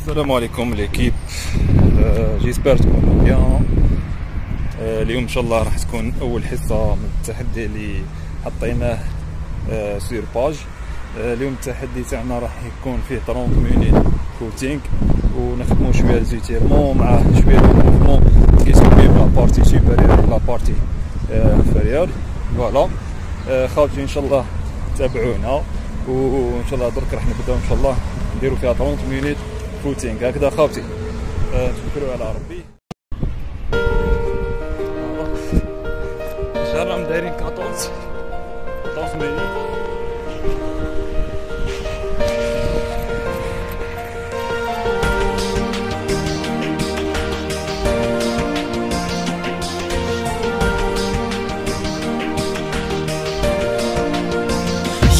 السلام عليكم ليكيب. جيسبر تكونوا بيان. آه، اليوم إن شاء الله راح تكون أول حصة من التحدي اللي حطيناه آه، سير باج. آه، اليوم التحدي تاعنا راح يكون فيه 30 مينيت فوتينغ ونخدمو شوية زيتيرمون مع شوية موفمون كيسمي لا بارتي سوبيريور لا بارتي انفيريور فوالا. خاوتي إن شاء الله تابعونا وإن شاء الله درك راح نبداو إن شاء الله نديرو فيها 30 مينيت فوتينغ هكذا خاوتي آه، توكلوا على ربي ان شاء الله دايرين 14 14 مينيت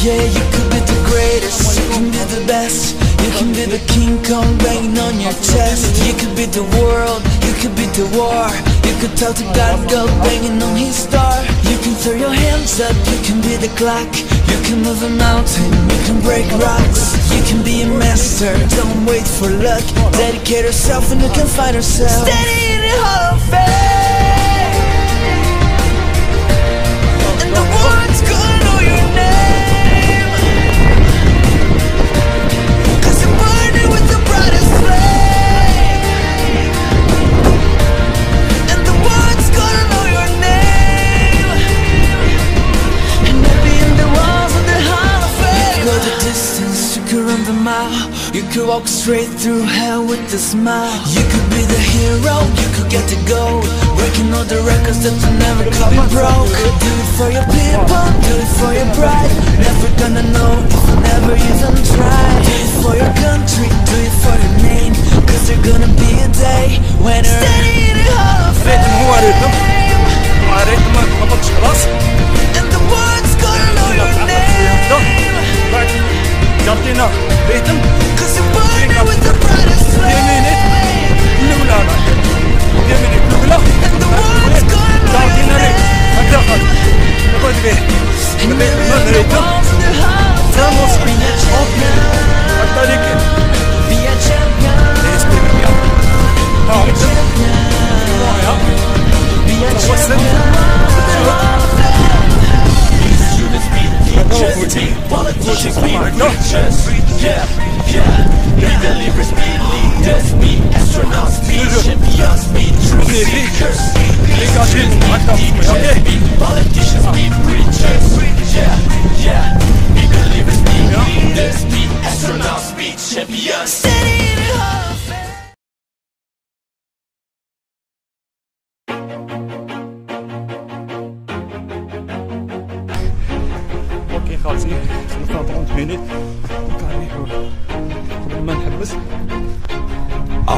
Yeah, you could be the greatest, you can be the best You Can be the King Kong banging on your chest. You could be the world, you could be the war. You could talk to God, go banging on his star. You can throw your hands up, you can be the clock. You can move a mountain, you can break rocks. You can be a master, don't wait for luck. Dedicate yourself and you can find yourself. Standing in the Hall of Fame And the world's walk straight through hell with a smile. You could be the hero, you could get the gold Breaking all the records that you never be broke. Do it for your people, do it for your pride. Never gonna know if you never even try Legends be astronauts be champions be truth seekers be peacemakers be teachers be politicians be preachers yeah yeah be believers be leaders be astronauts be champions Okay, Khalsi, it's in about 30 minutes.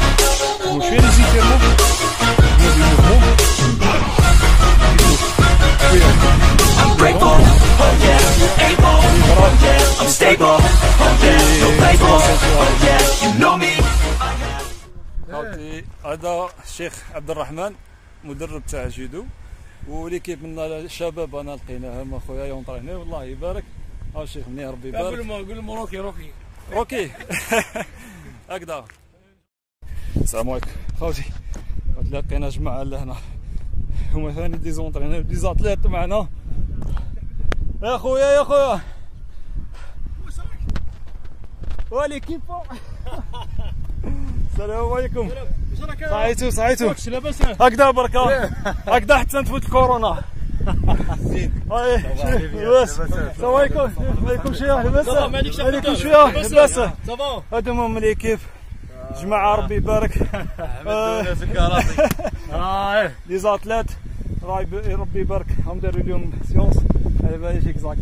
وشويه نزيد فيها موفي موفي I'm grateful, oh yeah Able, oh yeah I'm stable, oh yeah No label, oh yeah You know me خالتي هذا الشيخ عبد الرحمن مدرب تاع جودو وليكيب من الشباب أنا لقيناهم أخويا يونطر هنا والله يبارك. ها الشيخ مني ربي يبارك. قول ما قول مروكي روكي أوكي هكذا. السلام عليكم. خوتي تلاقينا جماعة لهنا هما ثاني ديزونترينور ديزاتليت معنا. يا خويا يا خويا. وليكيب السلام عليكم. صحيتو صحيتو هكذا بركة. هكذا حتى نفوت الكورونا. زين لاباس. السلام عليكم. عليكم شوية لاباس. عليكم شوية لاباس. هادو هما ليكيب جماعة ربي يبارك. آه، لي زاتليت راي- ربي يبارك. هم داروا اليوم سيونس. باليش اكزاكت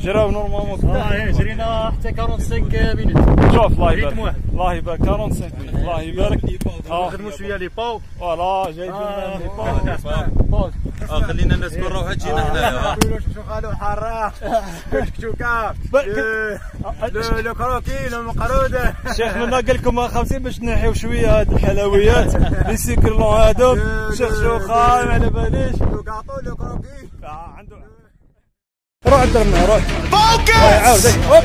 جراو نورمالمون آه جرينا حتى 45 مينوت شوف الله يبارك. الله يبارك. 45 الله يبارك. نخدموا شوية لي باو فوالا جاي آه. بول خلينا الناس كون روحها تجينا حنايا شو قالوا؟ حراق كشكشوكا لو كروكي لو مقروده الشيخ منا قال لكم خمسين باش نحيو شوية هاد الحلويات. لي سيكرلون هادوك. شيخ شوخان على باليش. لو كاطو لو كروكي عنده. روح عندنا روح! هوب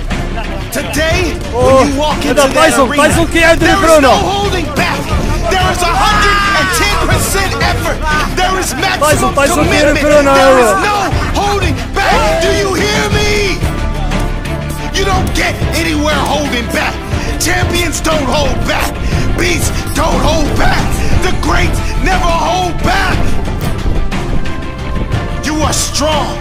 Today, when you walk into that arena, تايسون كيعاود there is no holding back. There is 110% effort. There is maximum commitment. There is no holding back. Do you hear me? You don't get anywhere holding back. Champions don't hold back. Beasts don't hold back. The greats never hold back. You are strong,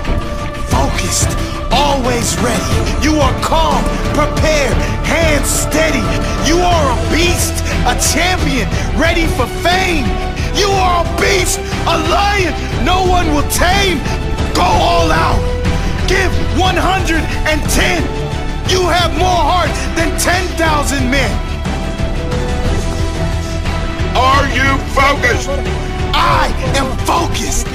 focused, always ready. You are calm, prepared, hands steady. You are a beast, a champion, ready for fame. You are a beast, a lion no one will tame. Go all out. Give 110. You have more heart than 10,000 men. Are you focused? I am focused.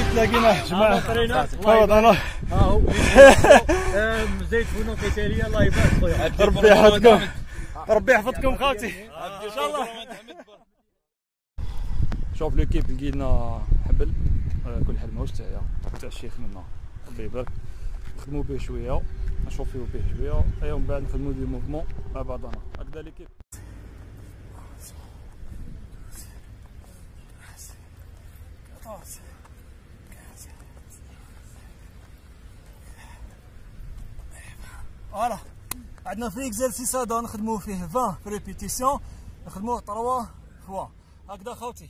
ها هو زيت فنون قتالية الله يبارك خويا. ربي يحفظكم. ربي يحفظكم خالتي. إن شاء الله. شوف ليكيب لقينا حبل. كل حل ماهوش تاعي تاع الشيخ منا. ربي يبارك نخدموا به شوية. نشوفيو به شوية. أيوا من بعد نخدموا دي موفمون مع بعضنا. هكذا ليكيب فوالا عندنا في اكزرسيس هذا نخدموا فيه 20 في ريبيتيسيون نخدموه 3 فوا هكذا خوتي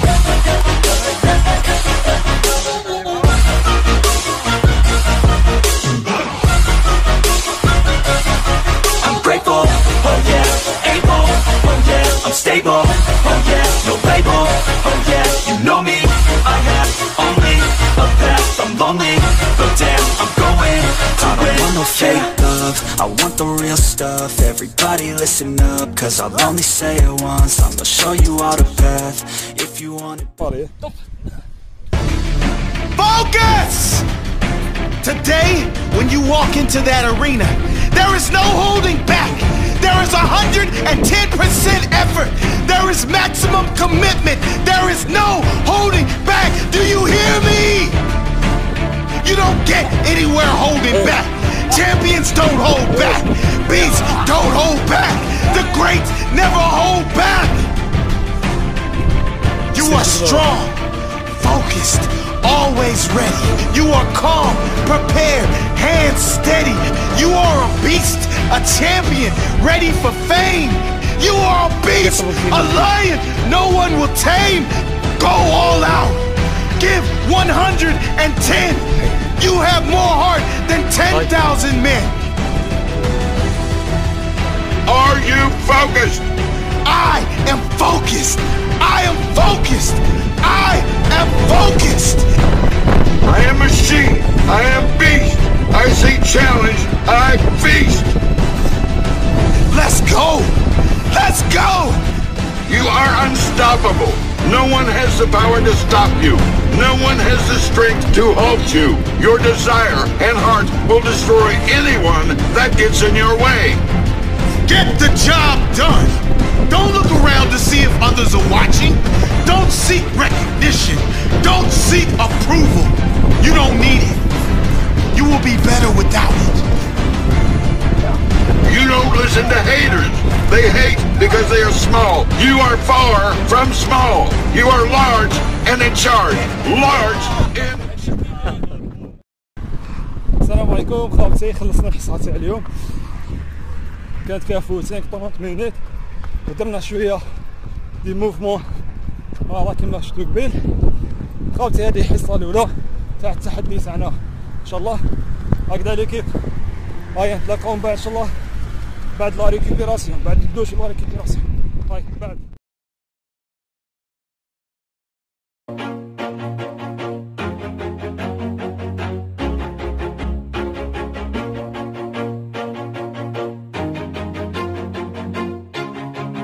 stuff. Everybody listen up, cause I'll only say it once. I'm gonna show you all the path, if you want it. Focus! Today, when you walk into that arena There is no holding back. There is 110% effort. There is maximum commitment. There is no holding back. Do you hear me? You don't get anywhere holding back. Champions don't hold back. Don't hold back. The great never hold back. You are strong, focused, always ready. You are calm, prepared, hands steady. You are a beast, a champion, ready for fame. You are a beast, a lion no one will tame. Go all out. Give 110. You have more heart than 10,000 men. Are you focused? I am focused. I am focused. I am focused. I am machine. I am beast. I see challenge. I feast. Let's go. Let's go. You are unstoppable. No one has the power to stop you. No one has the strength to halt you. Your desire and heart will destroy anyone that gets in your way. Get the job done. Don't look around to see if others are watching. Don't seek recognition. Don't seek approval. You don't need it. You will be better without it. You don't listen to haters. They hate because they are small. You are far from small. You are large and in charge. Large and السلام عليكم خاوتي خلصنا الحصه تاع اليوم كانت فيها فوتين 30 مينيت ودرنا شوية دي موفمون فوالا كيما شفتو قبيل خاوتي هذه الحصه الاولى تاع التحدي تاعنا ان شاء الله هكذا ليكيب هاي نتلاقاو من بعد ان شاء الله بعد لا ريكوبيراسيون بعد الدوش لا ريكوبيراسيون هاي بعد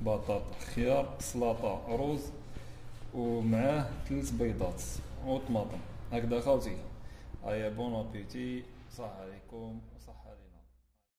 هذا البلا فيه بطاط خيار سلطة رز ومعاه ثلاث بيضات وطماطم. هكذا خاوتي هيا بون أبيتي. صح عليكم.